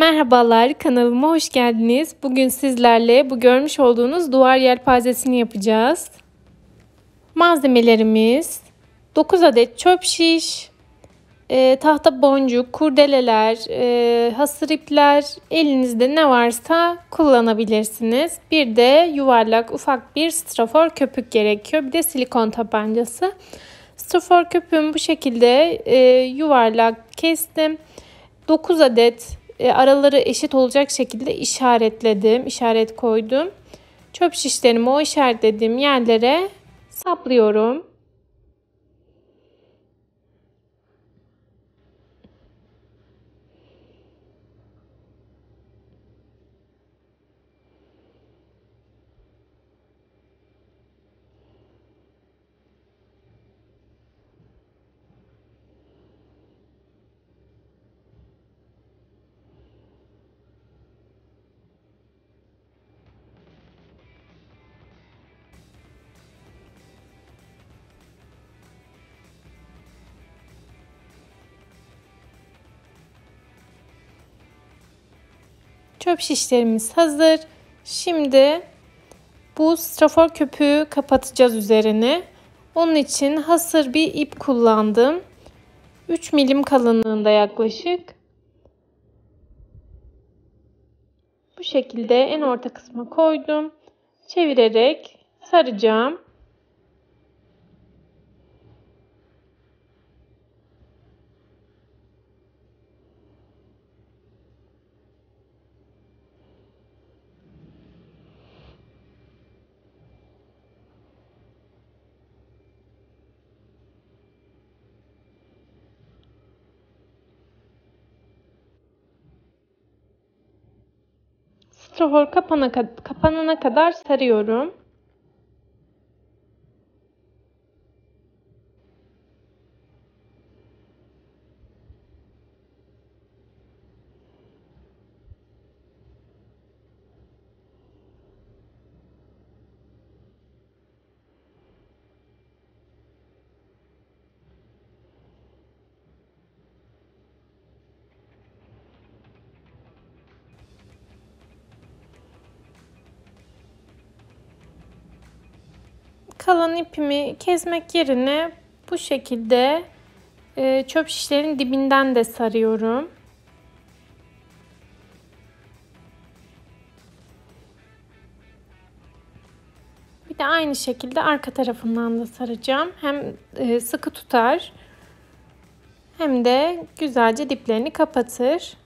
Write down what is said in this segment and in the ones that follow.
Merhabalar kanalıma hoş geldiniz. Bugün sizlerle bu görmüş olduğunuz duvar yelpazesini yapacağız. Malzemelerimiz 9 adet çöp şiş, e, tahta boncuk, kurdeleler, e, hasır ipler, elinizde ne varsa kullanabilirsiniz. Bir de yuvarlak ufak bir strafor köpük gerekiyor. Bir de silikon tabancası. Strafor köpüğümü bu şekilde e, yuvarlak kestim. 9 adet araları eşit olacak şekilde işaretledim, işaret koydum. Çöp şişlerimi o işaretlediğim yerlere saplıyorum. Çöp şişlerimiz hazır. Şimdi bu strafor köpüğü kapatacağız üzerine. Onun için hasır bir ip kullandım. 3 milim kalınlığında yaklaşık. Bu şekilde en orta kısma koydum. Çevirerek saracağım. Strafor kapana, kapanana kadar sarıyorum. Kalan ipimi kesmek yerine bu şekilde e, çöp şişlerin dibinden de sarıyorum. Bir de aynı şekilde arka tarafından da saracağım. Hem e, sıkı tutar hem de güzelce diplerini kapatır.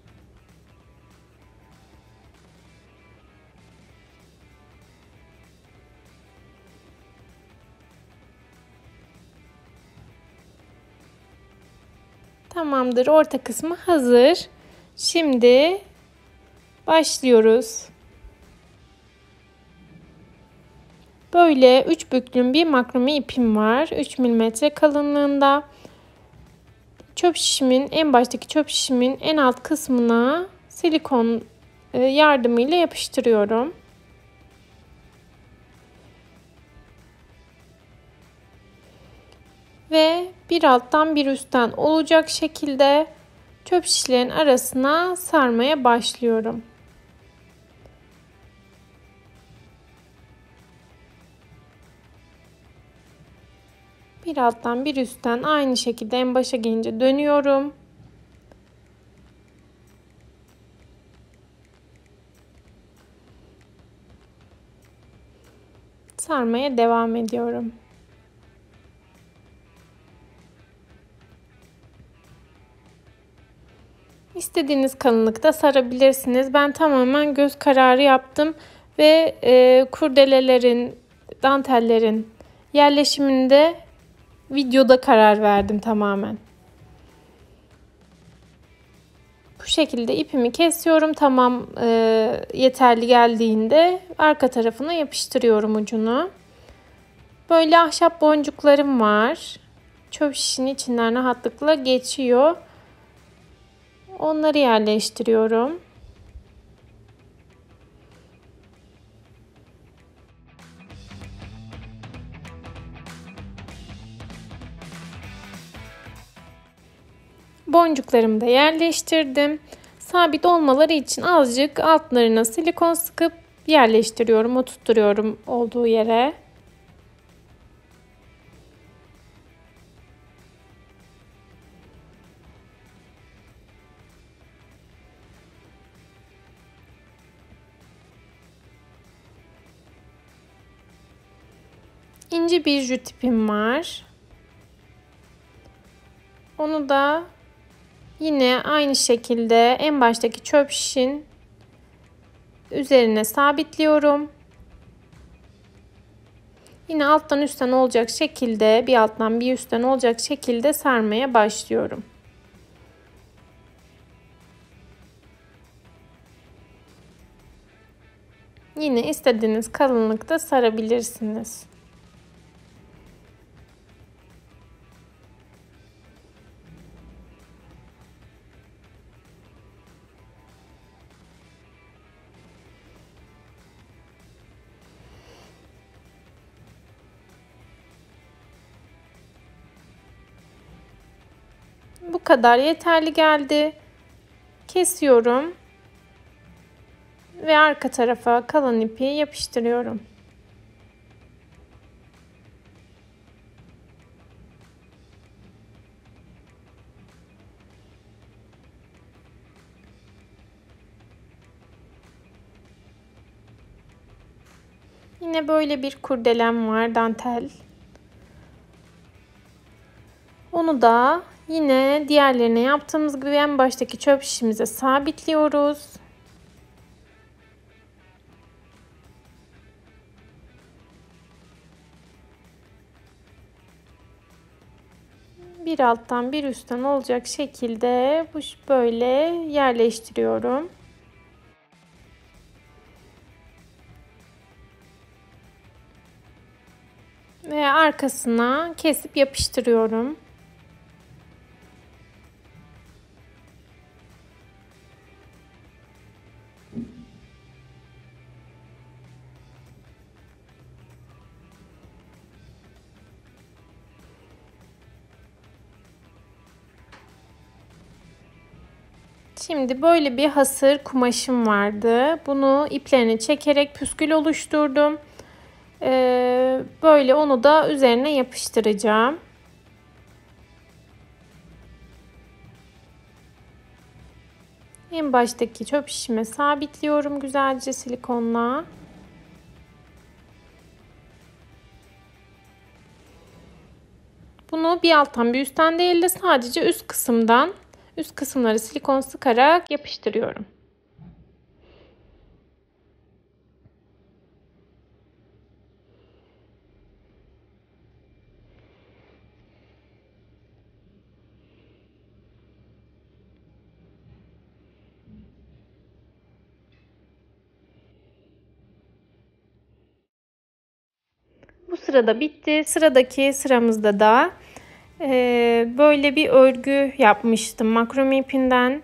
Tamamdır. Orta kısmı hazır. Şimdi başlıyoruz. Böyle 3 büklüm bir makrome ipim var. 3 mm kalınlığında. Çöp şişimin en baştaki çöp şişimin en alt kısmına silikon e, yardımıyla yapıştırıyorum. Ve bir alttan bir üstten olacak şekilde çöp şişlerin arasına sarmaya başlıyorum. Bir alttan bir üstten aynı şekilde en başa gelince dönüyorum. Sarmaya devam ediyorum. İstediğiniz kalınlıkta sarabilirsiniz. Ben tamamen göz kararı yaptım ve e, kurdelelerin, dantellerin yerleşiminde videoda karar verdim tamamen. Bu şekilde ipimi kesiyorum. Tamam e, yeterli geldiğinde arka tarafına yapıştırıyorum ucunu. Böyle ahşap boncuklarım var. Çöp şişin içinden rahatlıkla geçiyor. Onları yerleştiriyorum. Boncuklarımı da yerleştirdim. sabit olmaları için azıcık altlarına silikon sıkıp yerleştiriyorum, oturtturuyorum olduğu yere. İnci bir jüt tipim var. Onu da yine aynı şekilde en baştaki çöp şişin üzerine sabitliyorum. Yine alttan üstten olacak şekilde bir alttan bir üstten olacak şekilde sarmaya başlıyorum. Yine istediğiniz kalınlıkta sarabilirsiniz. Bu kadar yeterli geldi. Kesiyorum. Ve arka tarafa kalan ipi yapıştırıyorum. Yine böyle bir kurdelem var dantel. Onu da Yine diğerlerine yaptığımız gibi en baştaki çöp şişimize sabitliyoruz. Bir alttan bir üstten olacak şekilde bu böyle yerleştiriyorum. Ve arkasına kesip yapıştırıyorum. Şimdi böyle bir hasır kumaşım vardı. Bunu iplerini çekerek püskül oluşturdum. Ee, böyle onu da üzerine yapıştıracağım. En baştaki çöp şişime sabitliyorum güzelce silikonla. Bunu bir alttan bir üstten değil de sadece üst kısımdan Üst kısımları silikon sıkarak yapıştırıyorum. Bu sırada bitti. Sıradaki sıramızda da ee, böyle bir örgü yapmıştım makrome ipinden.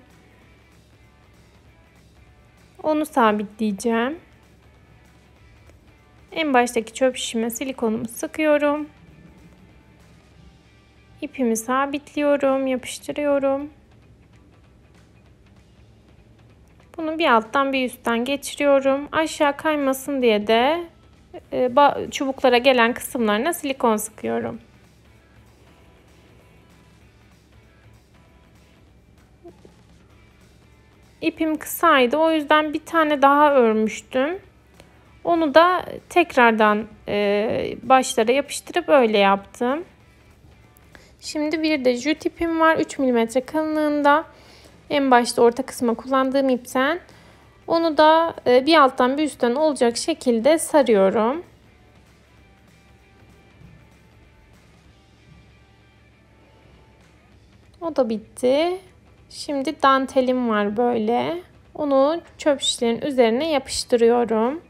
Onu sabitleyeceğim. En baştaki çöp şişime silikonumu sıkıyorum. İpimi sabitliyorum, yapıştırıyorum. Bunu bir alttan bir üstten geçiriyorum. Aşağı kaymasın diye de e, çubuklara gelen kısımlarına silikon sıkıyorum. ipim kısaydı. O yüzden bir tane daha örmüştüm. Onu da tekrardan e, başlara yapıştırıp öyle yaptım. Şimdi bir de jüt ipim var. 3 mm kalınlığında. En başta orta kısma kullandığım ipten. Onu da e, bir alttan bir üstten olacak şekilde sarıyorum. O da bitti. Şimdi dantelim var böyle. Onu çöp şişlerin üzerine yapıştırıyorum.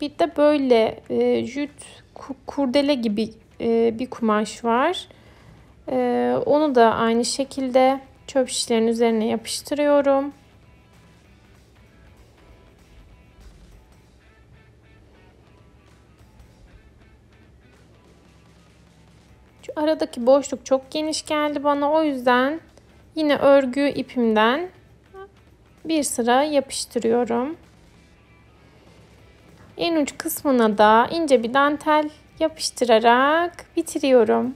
Bir de böyle e, jüt kurdele gibi e, bir kumaş var. E, onu da aynı şekilde çöp şişlerin üzerine yapıştırıyorum. Aradaki boşluk çok geniş geldi bana. O yüzden yine örgü ipimden bir sıra yapıştırıyorum. En uç kısmına da ince bir dantel yapıştırarak bitiriyorum.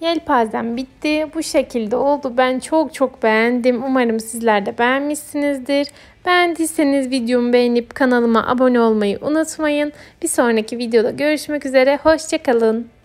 Yelpazem bitti. Bu şekilde oldu. Ben çok çok beğendim. Umarım sizler de beğenmişsinizdir. Beğendiyseniz videomu beğenip kanalıma abone olmayı unutmayın. Bir sonraki videoda görüşmek üzere. Hoşçakalın.